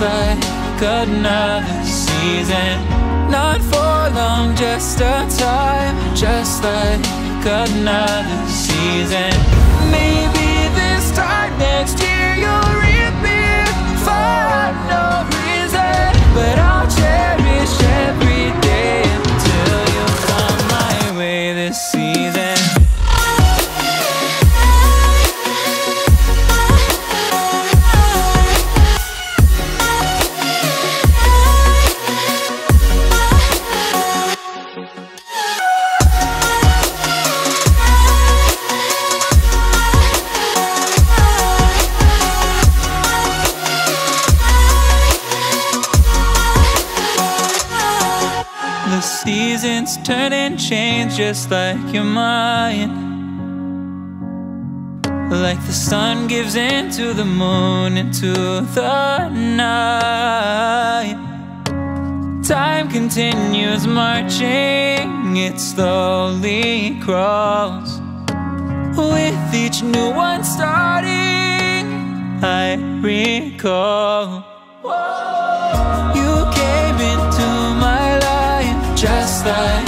Like another season. Not for long, just a time, just like another season. Maybe this time next year you'll reappear for no reason, but I'll cherish every day turn and change just like your mind. Like the sun gives into the moon, into the night. Time continues marching, it slowly crawls. With each new one starting, I recall. You came into my life just like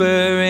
Whisper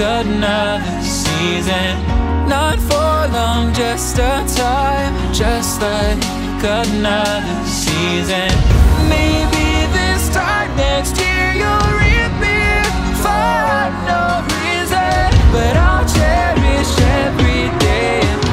another season. Not for long, just a time, just like another season. Maybe this time next year you'll reappear for no reason, but I'll cherish every day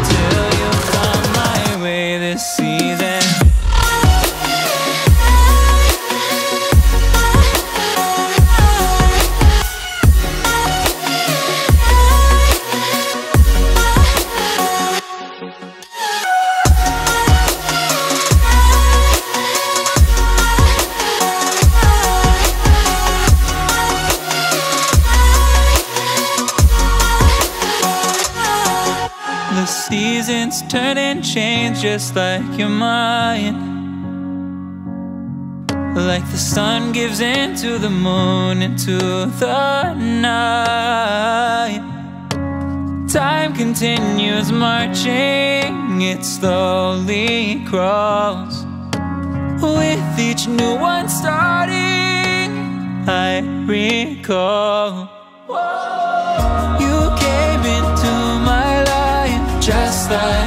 turn and change just like your mind. Like the sun gives into the moon, into the night. Time continues marching, it slowly crawls. With each new one starting, I recall. You came into my life just like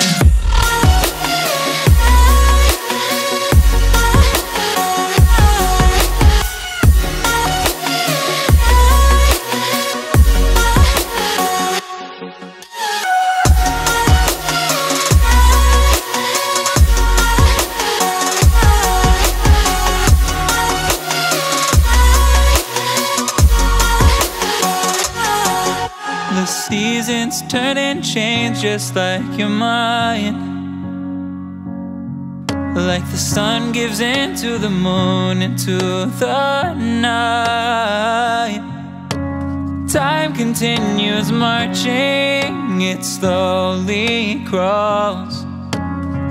Just like your mind. Like the sun gives into the moon, into the night. Time continues marching, it slowly crawls.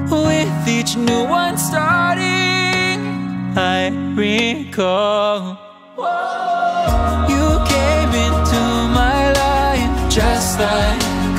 With each new one starting, I recall. You came into my life just like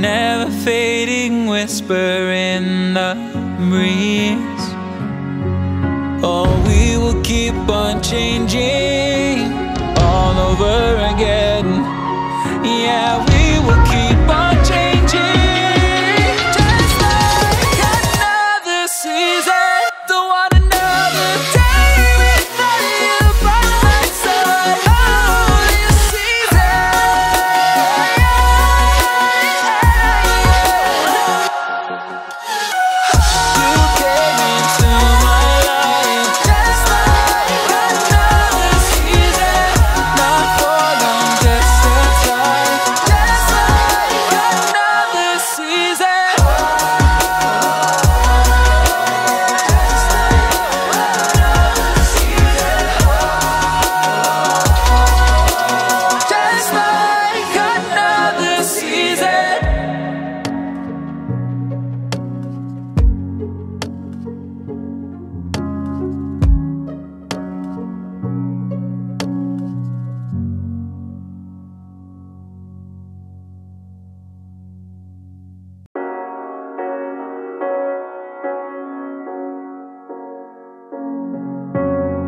Never fading whisper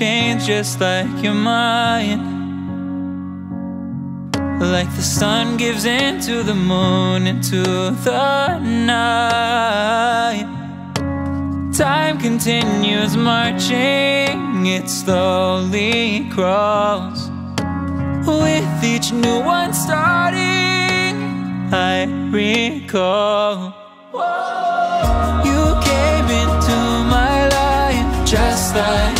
Change just like your mind. Like the sun gives into the moon, into the night. Time continues marching, it slowly crawls. With each new one starting, I recall. You came into my life just like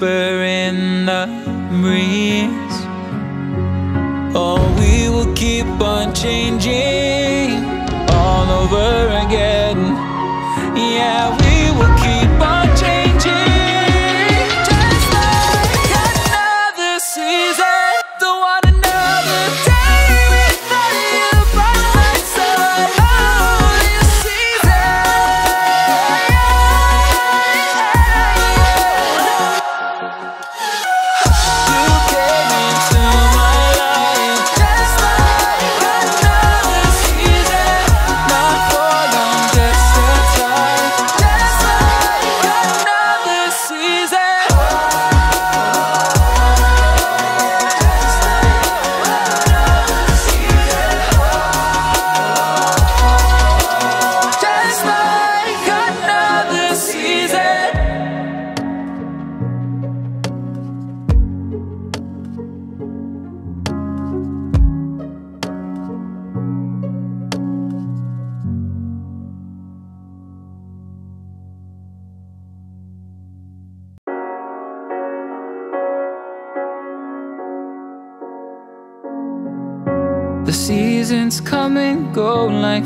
Whisper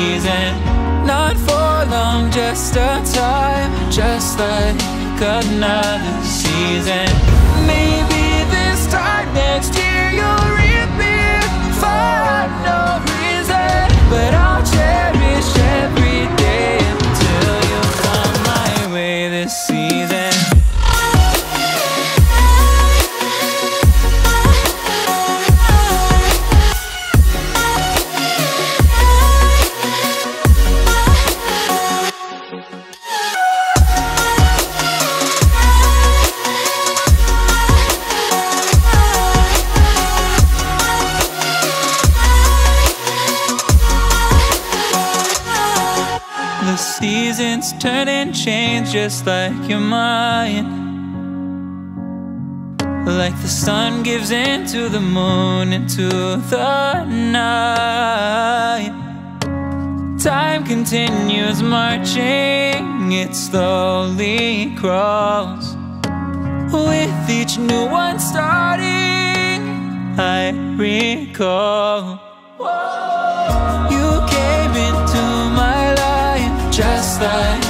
season. Not for long, just a time Just like another season Maybe this time next year you'll reappear For no reason But I'll turn and change just like your mind. Like the sun gives into the moon, into the night. Time continues marching, it slowly crawls. With each new one starting, I recall. You came into my life just like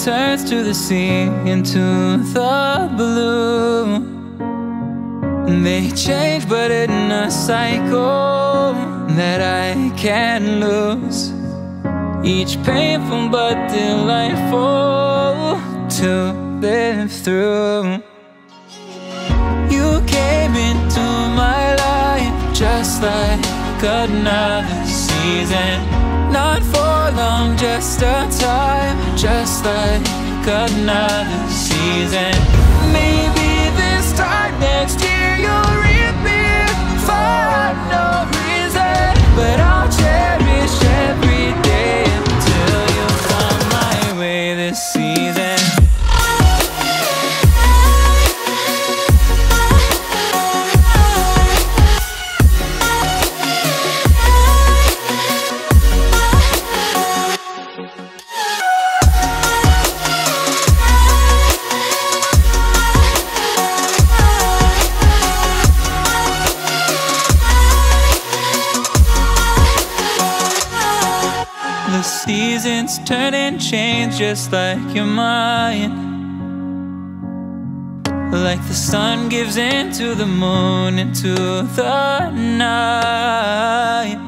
returns to the sea into the blue. They change, but in a cycle that I can't lose. Each painful but delightful to live through. You came into my life just like another season. Not for long, just a time, just like another season. Maybe this time next year you'll reappear for no reason. But I'll turn and change just like your mind. Like the sun gives into the moon, into the night.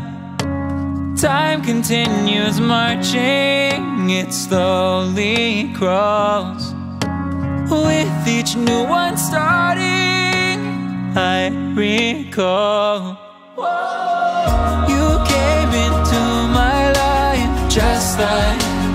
Time continues marching, it slowly crawls. With each new one starting, I recall. You came into my life just like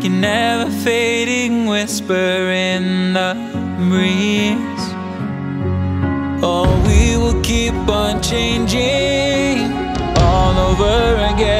Like a never fading whisper in the breeze Oh, we will keep on changing all over again.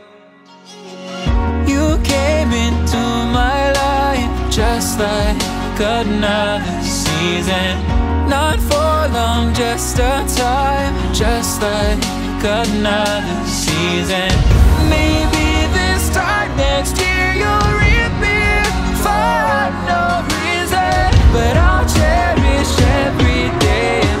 Like another season. Not for long, just a time, just like another season. Maybe this time next year you'll reappear for no reason. But I'll cherish every day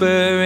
whisper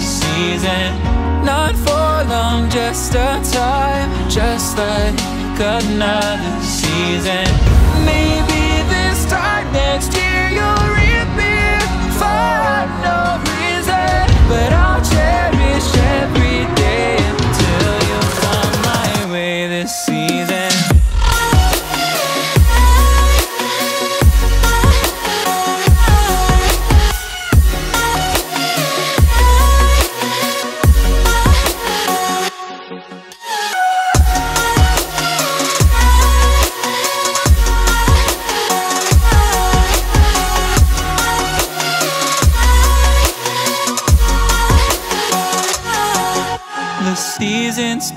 season. Not for long, just a time, just like another season. Maybe this time next year you'll reappear for no reason. But I'll cherish every day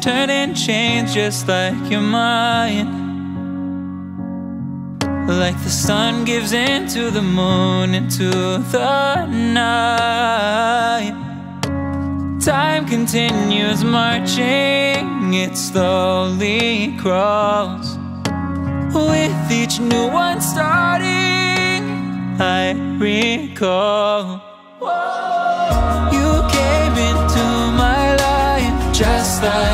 turn and change just like your mind. Like the sun gives into the moon, into the night. Time continues marching, it slowly crawls. With each new one starting, I recall. You came into my life just like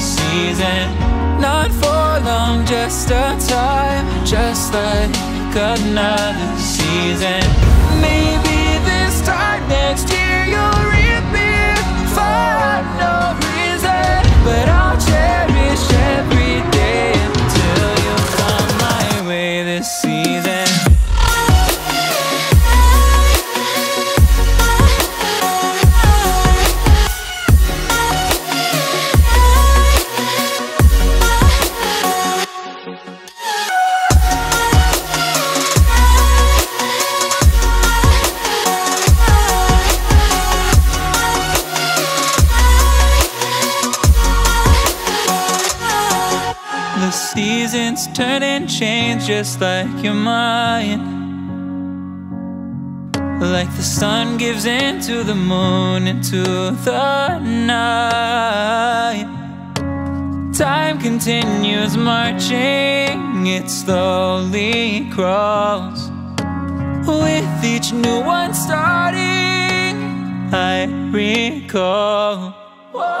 season. Not for long, just a time, just like another season. Maybe this time next year you'll reappear for no reason, but I'll cherish every day just like you're mine Like the sun gives into the moon, into the night. Time continues marching, it slowly crawls. With each new one starting, I recall. You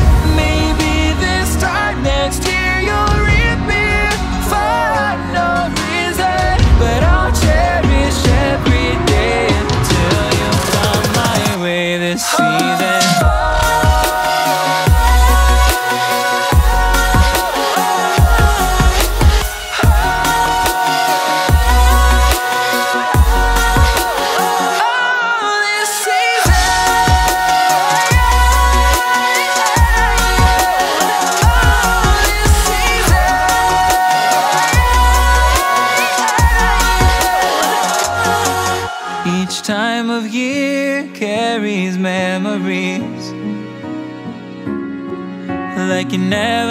Never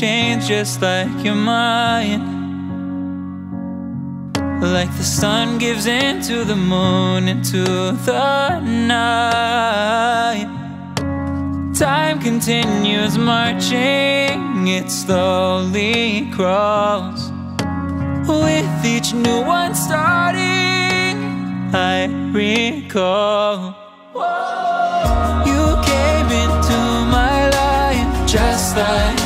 change just like your mind. Like the sun gives into the moon, into the night. Time continues marching, it slowly crawls. With each new one starting, I recall. You came into my life just like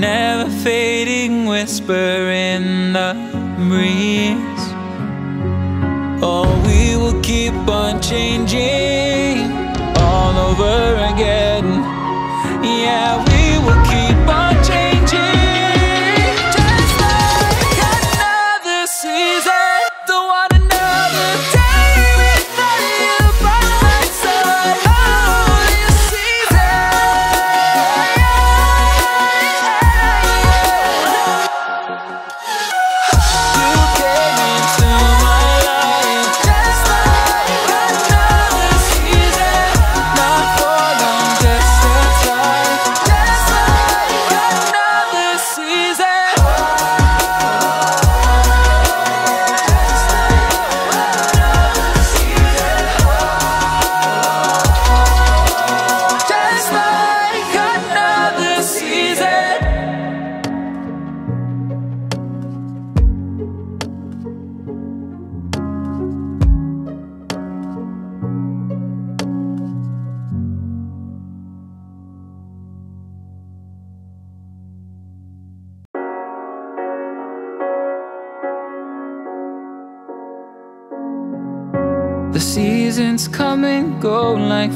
Never fading whisper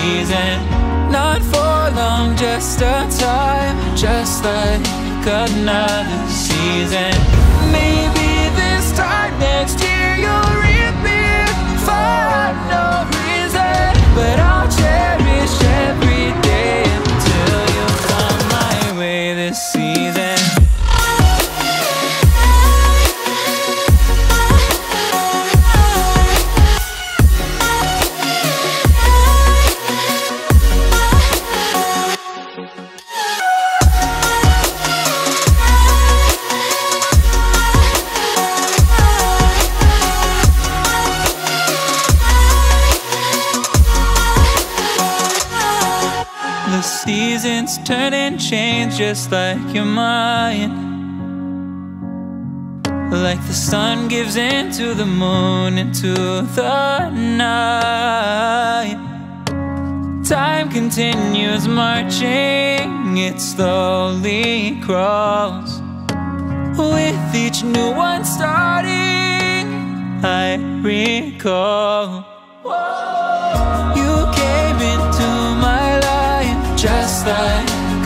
season. Not for long, just a time, just like another season. Maybe this time next year you'll reappear for no reason. But I'll turn and change just like your mind. Like the sun gives into the moon, into the night. Time continues marching, it slowly crawls. With each new one starting, I recall. You came into my life just like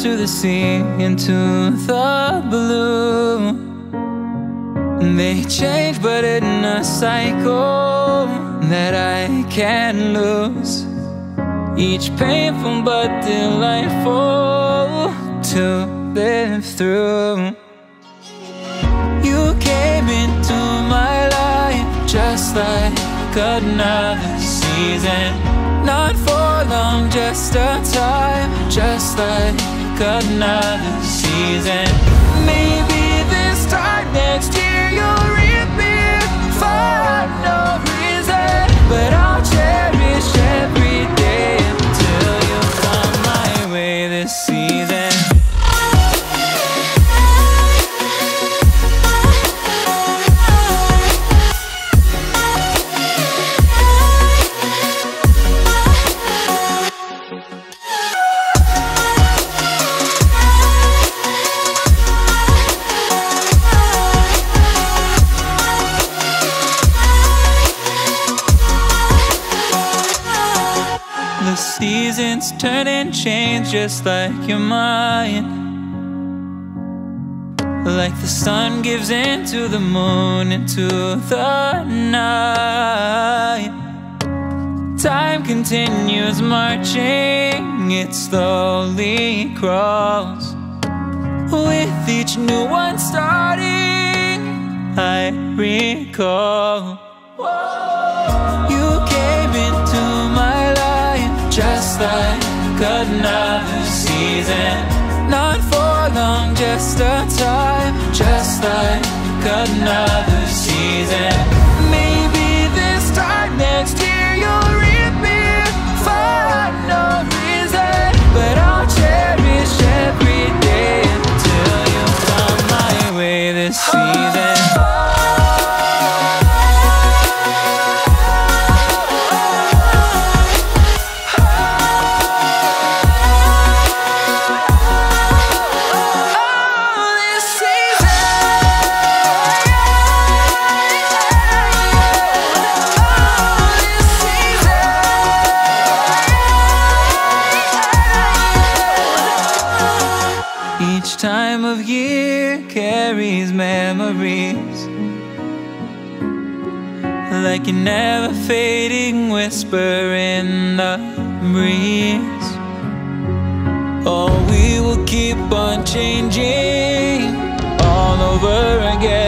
to the sea into the blue. They change, but in a cycle that I can't lose. Each painful but delightful to live through. You came into my life just like another season. Not for long, just a time, just like another season. Maybe this time next year you'll reappear for no reason. But I'll change just like you're mine. Like the sun gives into the moon, into the night. Time continues marching, it slowly crawls. With each new one starting, I recall. You came into my life just like another season. Not for long, just a time, just like another season. Maybe this time next year you'll reappear for no reason. But I'll a never fading whisper in the breeze. Oh, we will keep on changing all over again.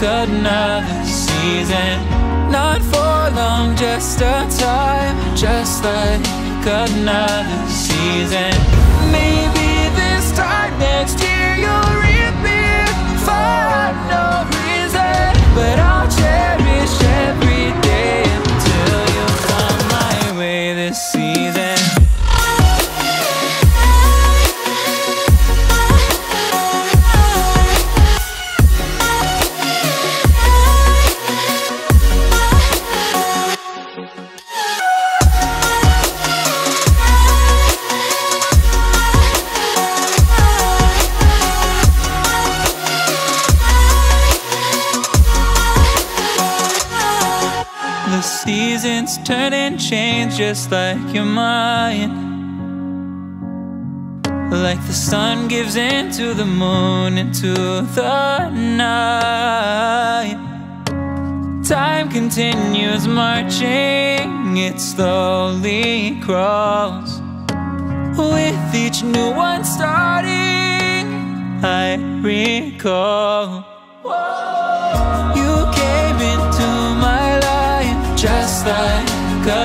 Like another season. Not for long, just a time, just like another season. Maybe this time next year you'll reappear for no reason, but I'll cherish every turn and change just like your mind. Like the sun gives into the moon, into the night. Time continues marching, it slowly crawls. With each new one starting, I recall. You came into my life just like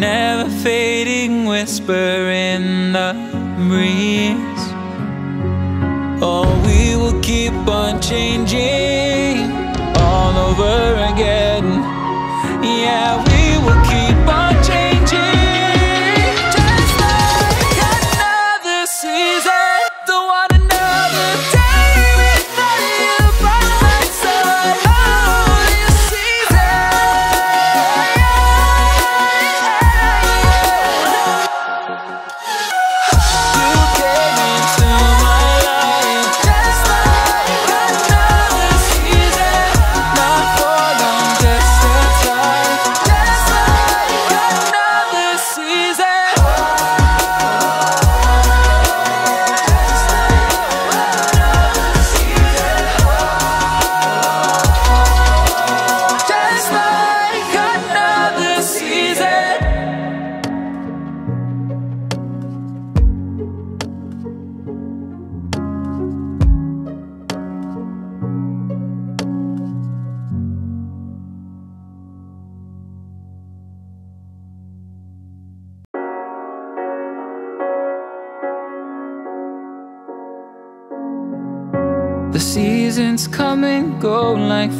Never fading whisper in the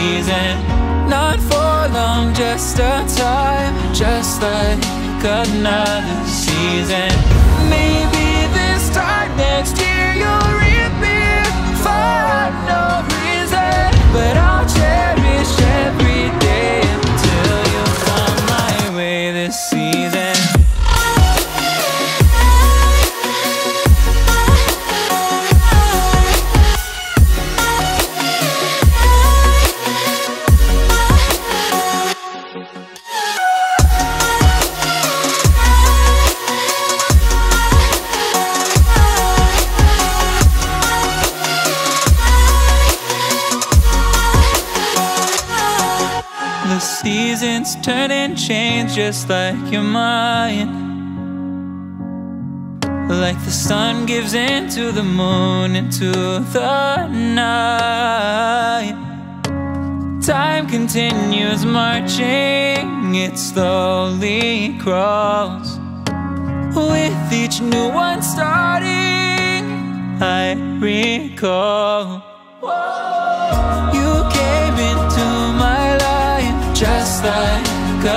season. Not for long, just a time, just like another season. Maybe this time next year you'll reappear for no reason, but I'll cherish every day turn and change just like your mind. Like the sun gives into the moon, into the night. Time continues marching, it slowly crawls. With each new one starting, I recall. You came into my life just like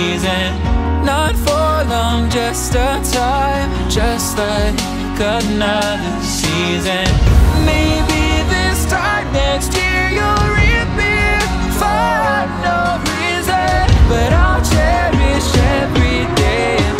season. Not for long, just a time, just like another season. Maybe this time next year you'll reappear for no reason, but I'll cherish every day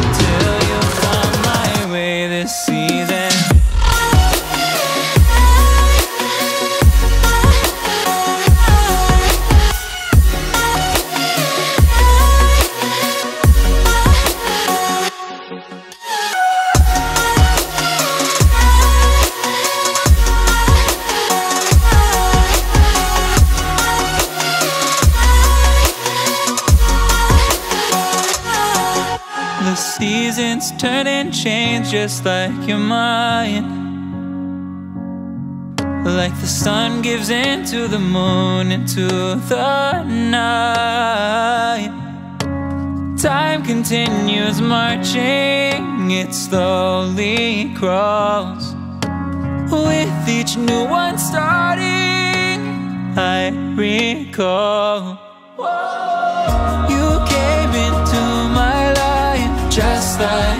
just like your mind. Like the sun gives into the moon, into the night. Time continues marching, it slowly crawls. With each new one starting, I recall. You came into my life just like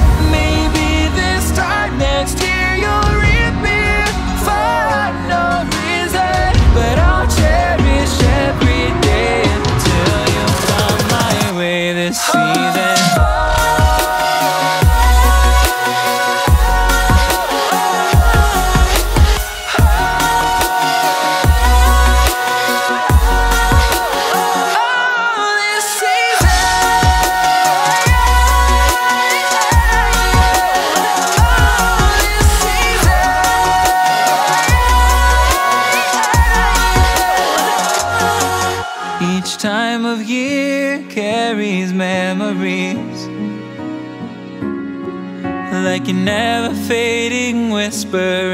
Never fading whisper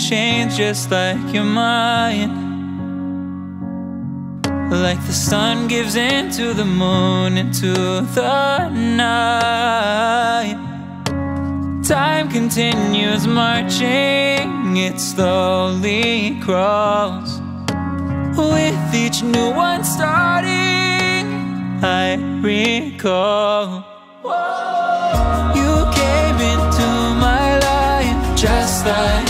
Change just like your mind. Like the sun gives into the moon, into the night. Time continues marching, it slowly crawls. With each new one starting, I recall. You came into my life just like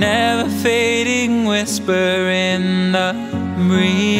Never fading whisper in the breeze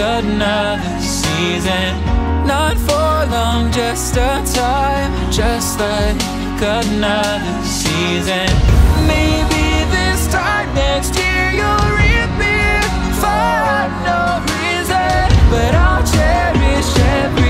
another season. Not for long, just a time, just like another season. Maybe this time next year you'll reappear for no reason, but I'll cherish every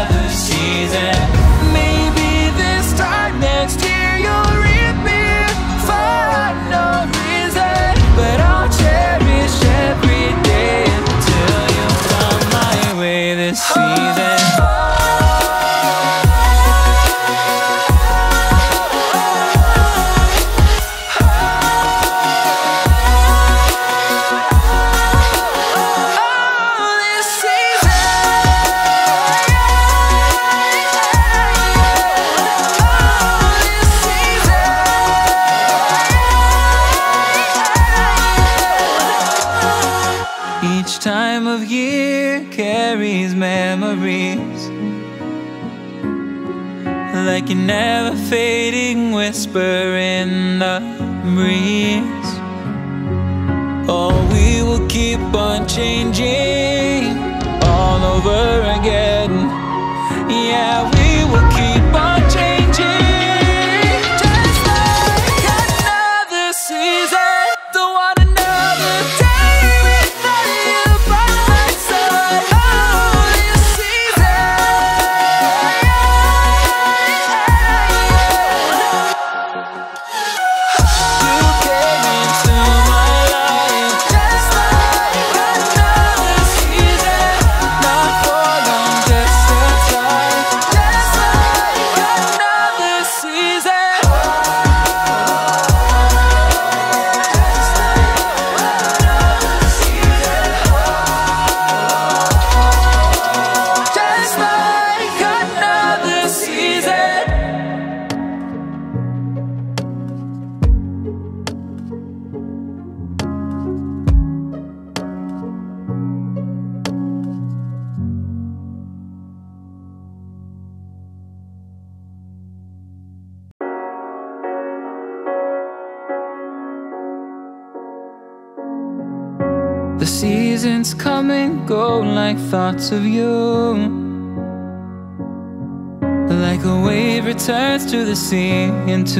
returns to the sea into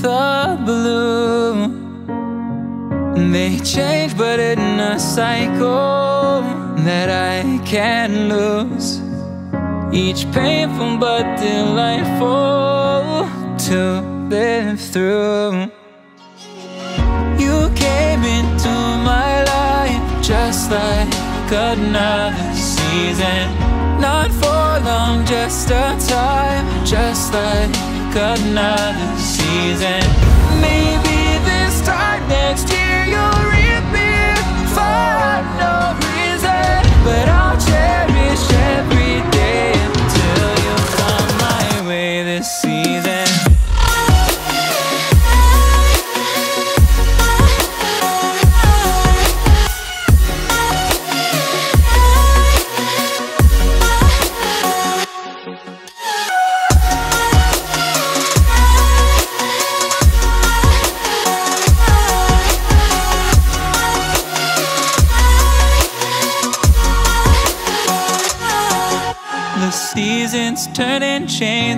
the blue. They change, but in a cycle that I can't lose. Each painful but delightful to live through. You came into my life just like another season. Not for long, just a time, just like another season. Maybe this time next year you'll reappear for no reason, but I'll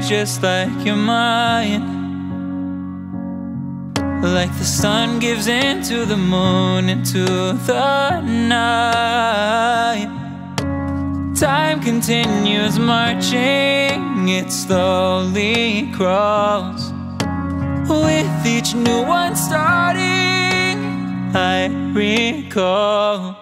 just like your mind. Like the sun gives into the moon, into the night. Time continues marching, it slowly crawls. With each new one starting, I recall.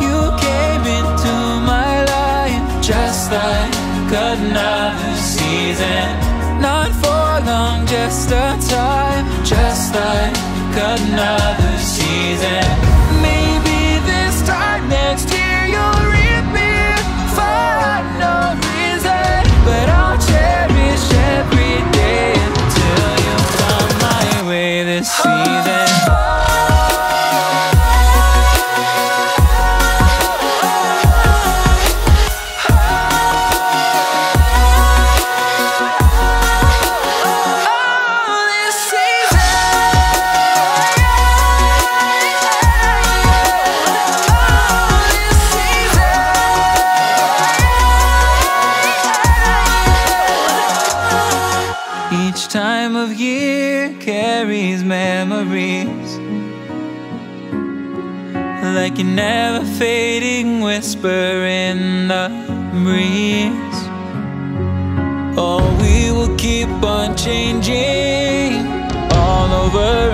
You came into my life just like another season. Not for long, just a time Just like another season Maybe this time next year you'll reappear For no reason But I'll never fading whisper in the breeze. Oh, we will keep on changing all over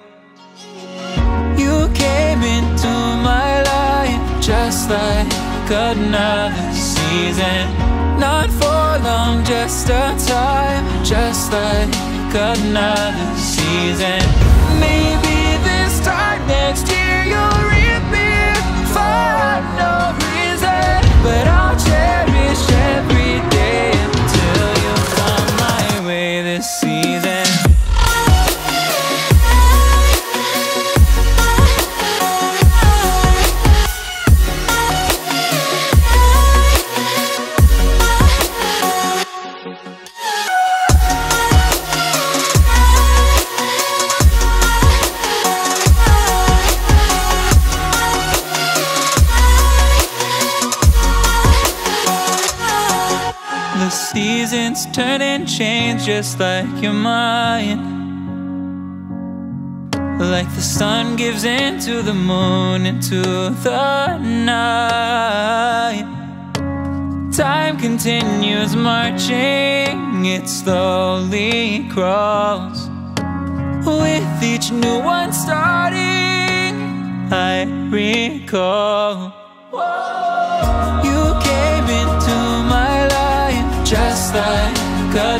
Another season. Not for long, just a time, just like another season. Maybe this time next year you'll reappear for no reason. But I'll turn and change just like your mind. Like the sun gives into the moon, into the night. Time continues marching, it slowly crawls. With each new one starting, I recall. You came into my life just like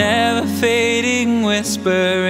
Never fading whisper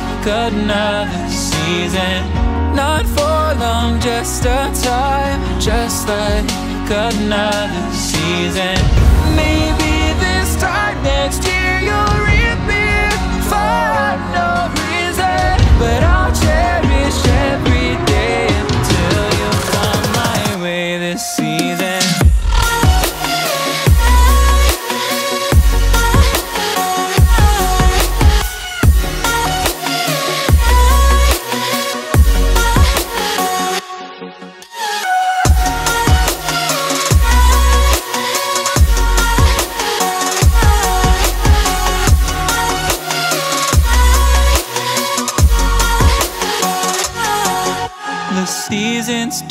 another season. Not for long, just a time, just like another season. Maybe this time next year you'll reappear for no reason. But I'll cherish every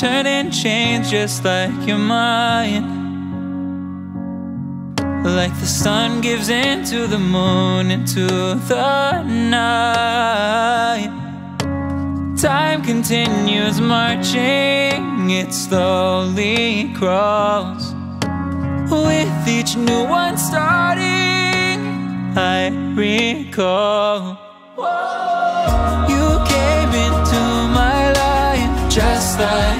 turn and change just like your mind. Like the sun gives into the moon, into the night. Time continues marching, it slowly crawls. With each new one starting, I recall. You came into my life just like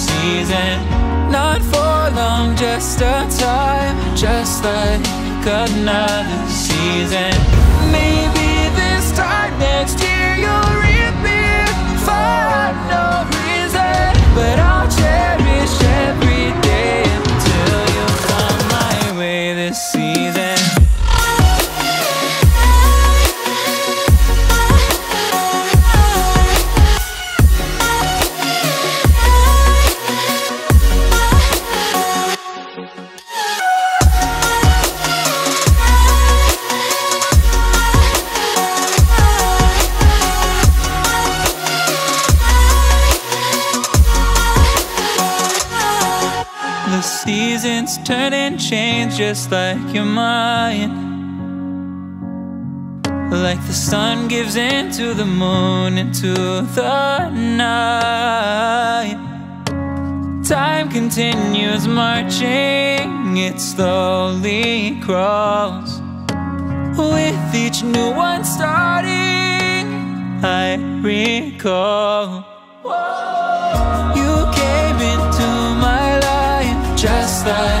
season. Not for long, just a time Just like another season Maybe this time next year you'll reappear For no reason But I'll cherish every day just like you're mine Like the sun gives into the moon, into the night. Time continues marching, it slowly crawls. With each new one starting, I recall. You came into my life just like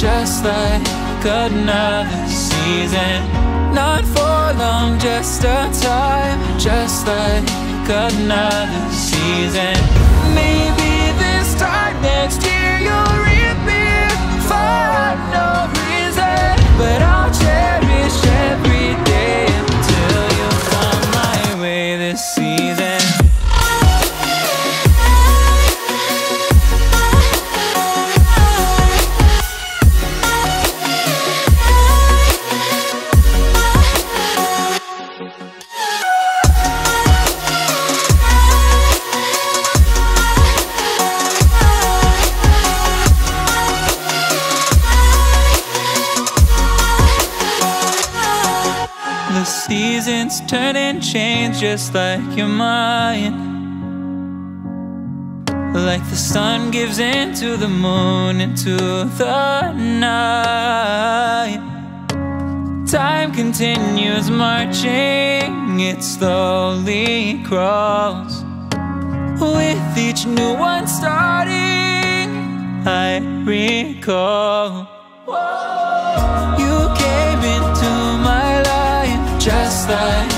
Just like another season. Not for long, just a time, just like another season. Maybe this time next year you'll reappear for no reason. But I'll cherish every change just like your mind. Like the sun gives into the moon, into the night. Time continues marching, it slowly crawls. With each new one starting, I recall. You came into my life just like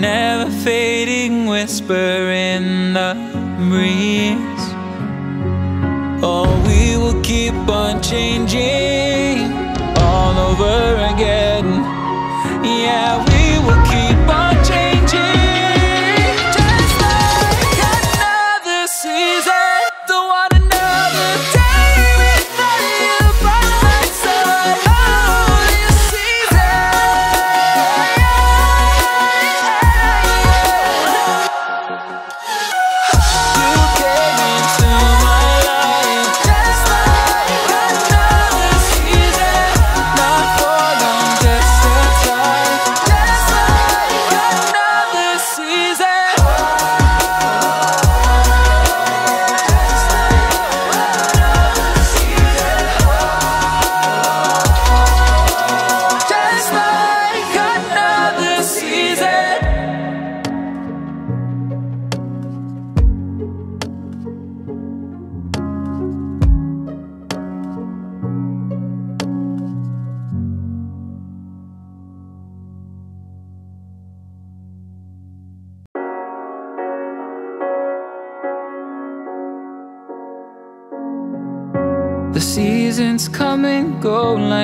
Never fading whisper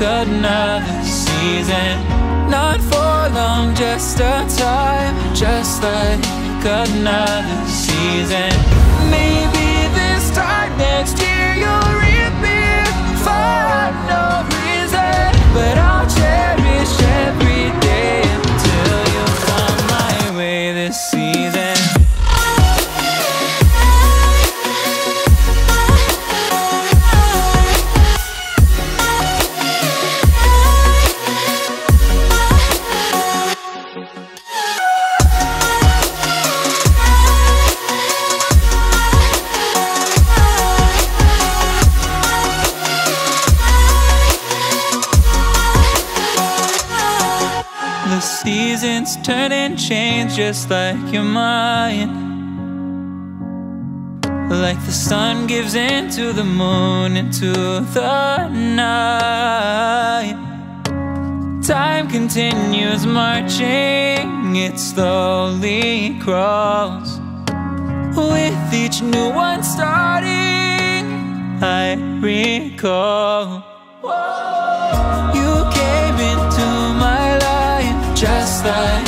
another season. Not for long, just a time, just like another season. Maybe this time next year you'll reappear for no reason, but I'll cherish every turn and change just like your mind. Like the sun gives into the moon, into the night. Time continues marching, it slowly crawls. With each new one starting, I recall. You came into my life just like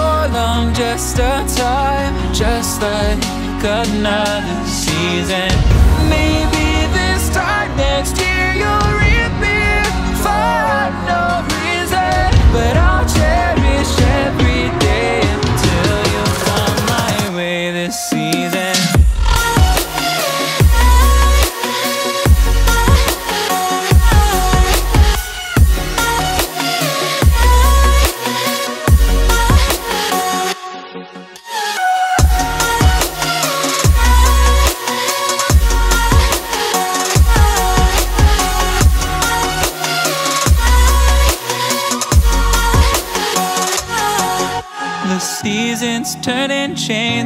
long, just a time, just like another season. Maybe this time next year you'll reappear for no reason. But I'll cherish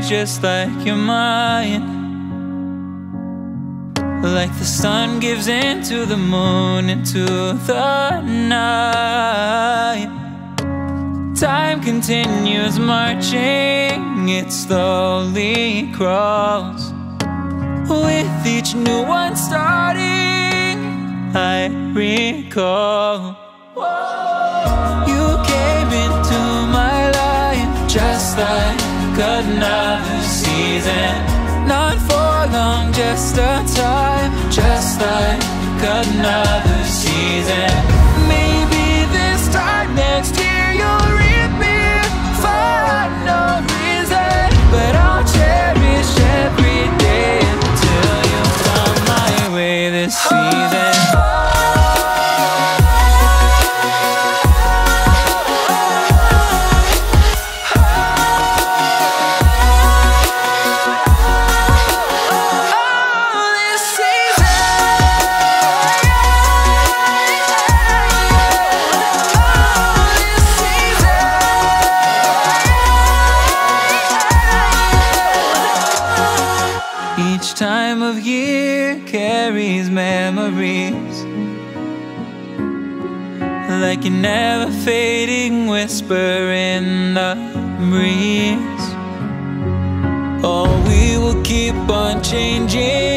just like your mind. Like the sun gives into the moon, into the night. Time continues marching, it slowly crawls. With each new one starting, I recall. You came into my life just like another season. Not for long, just a time, just like another season. Maybe this time next year you'll reappear for never fading whisper in the breeze. Oh, we will keep on changing